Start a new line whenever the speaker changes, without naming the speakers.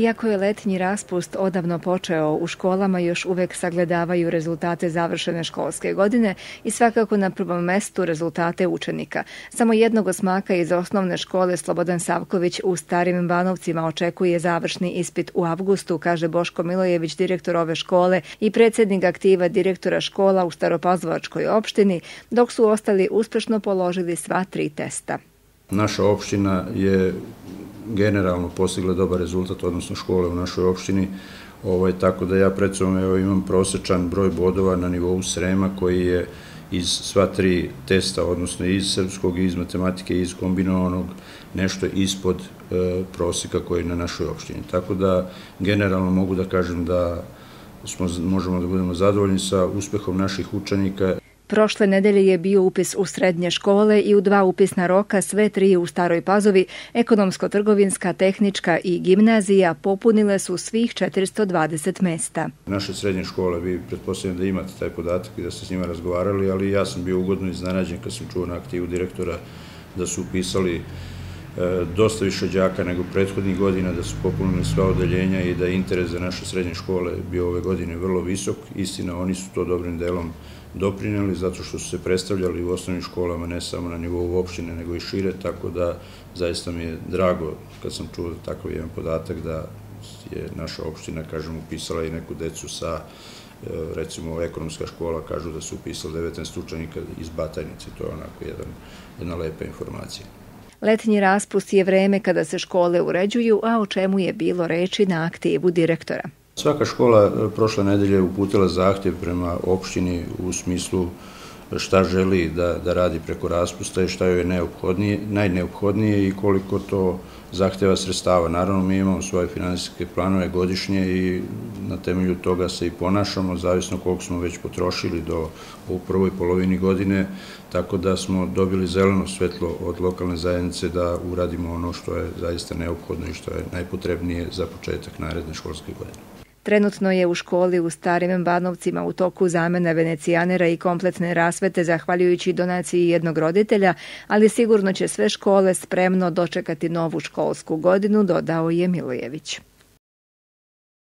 Iako je letnji raspust odavno počeo, u školama još uvek sagledavaju rezultate završene školske godine i svakako na prvom mestu rezultate učenika. Samo jednog osmaka iz osnovne škole Slobodan Savković u Starim Banovcima očekuje završni ispit u avgustu, kaže Boško Milojević, direktor ove škole i predsednik aktiva direktora škola u Staropazvovačkoj opštini, dok su ostali uspešno položili sva tri testa.
Naša opština je generalno postigla dobar rezultat, odnosno škole u našoj opštini, ovaj, tako da ja pred sobom evo, imam prosečan broj bodova na nivou Srema koji je iz sva tri testa, odnosno iz srpskog, iz matematike, iz kombinovanog, nešto ispod e, proseka koji je na našoj opštini. Tako da generalno mogu da kažem da smo, možemo da budemo zadovoljni sa uspehom naših učenika
Prošle nedelje je bio upis u srednje škole i u dva upisna roka sve tri u Staroj Pazovi, ekonomsko-trgovinska, tehnička i gimnazija popunile su svih 420 mesta.
Naše srednje škole, vi pretpostavljam da imate taj podatak i da ste s njima razgovarali, ali ja sam bio ugodno iznenađen kad sam čuo na aktivu direktora da su upisali e, dosta više đaka nego prethodnih godina, da su popunili sva odeljenja i da je interes za naše srednje škole bio ove godine vrlo visok. Istina, oni su to dobrim delom doprinjeli zato što su se predstavljali u osnovnim školama ne samo na nivou opštine nego i šire, tako da zaista mi je drago kad sam čuo takav jedan podatak da je naša opština, kažem, upisala i neku decu sa e, recimo ekonomska škola kažu da su upisali 19 učenika iz Batajnice, to je onako jedan, jedna lepa informacija.
Letnji raspust je vreme kada se škole uređuju, a o čemu je bilo reči na aktivu direktora.
Svaka škola e, prošle nedelje uputila zahtjev prema opštini u smislu šta želi da, da radi preko raspusta i šta joj je neophodnije, najneophodnije i koliko to zahteva sredstava. Naravno, mi imamo svoje finansijske planove godišnje i na temelju toga se i ponašamo, zavisno koliko smo već potrošili do u prvoj polovini godine, tako da smo dobili zeleno svetlo od lokalne zajednice da uradimo ono što je zaista neophodno i što je najpotrebnije za početak naredne školske godine.
Trenutno je u školi u Starim Banovcima u toku zamena venecijanera i kompletne rasvete zahvaljujući donaciji jednog roditelja, ali sigurno će sve škole spremno dočekati novu školsku godinu, dodao je Milojević.